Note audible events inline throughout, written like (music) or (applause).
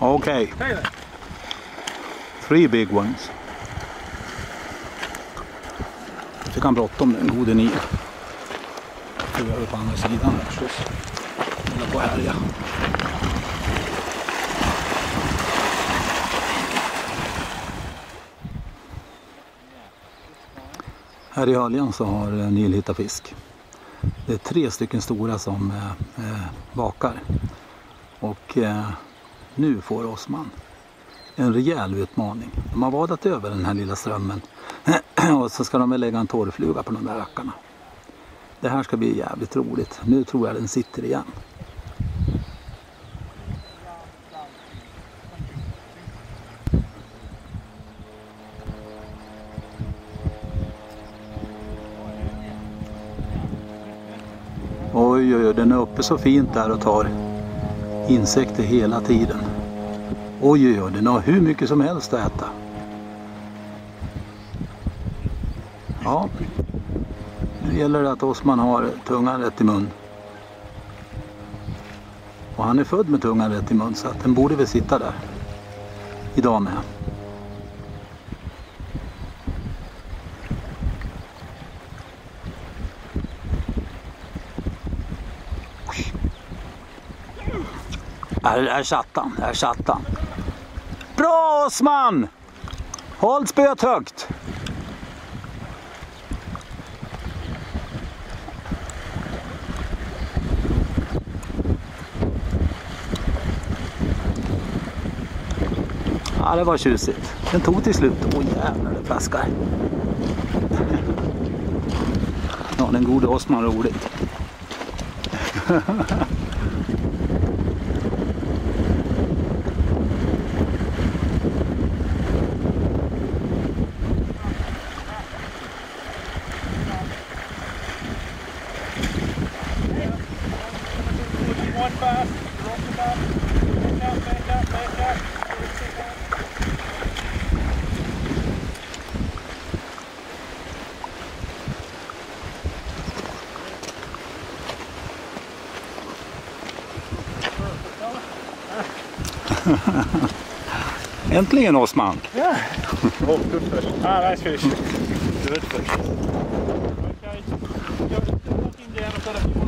Okay. Hej. Three big ones. Fick han bråttom den gode Nil. Nu är vi på andra sidan här förstås. Hålla på och härja. Här i höljan så har eh, Nil hittat fisk. Det är tre stycken stora som eh, eh, vakar. Och eh, nu får Osman en rejäl utmaning. De har vadat över den här lilla strömmen (clears throat) och så ska de väl lägga en torrfluga på de där rackarna. Det här ska bli jävligt roligt. Nu tror jag den sitter igen. Oj, oj, oj, den är uppe så fint där och tar insekter hela tiden. Oj, oj, oj, den har hur mycket som helst att äta. Ja, nu gäller det att Osman har tungan rätt i mun. Och han är född med tungan rätt i mun så att den borde väl sitta där. Idag med. Där, där satt han, där satt han. Bra Osman! Håll spöet högt! Ja, det var tjusigt. Den tog till slut. Åh jävlar, det flaskar. Ja, den gode Osman roligt. (laughs) (laughs) Äntligen Osman! Ja! Åh, guldfisk. Ah, nice fish. Guldfisk. Okay.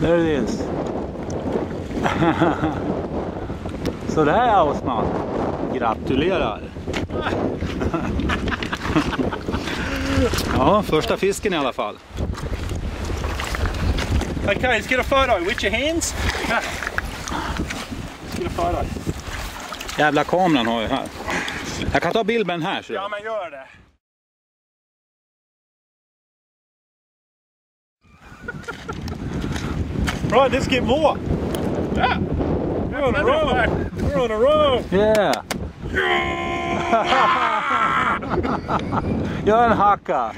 There it is. (laughs) Sådär Osman. Gratulerar. (laughs) ja, första fisken i alla fall. Okay, let's get a photo with your hands. Yeah. Let's get a photo. Jävla kameran har jag här. Jag kan ta bild med den här. Så. Ja, men gör det. Right, let's get more. Yeah. We're on a roll. We're on a roll. Yeah. Gör en hacka.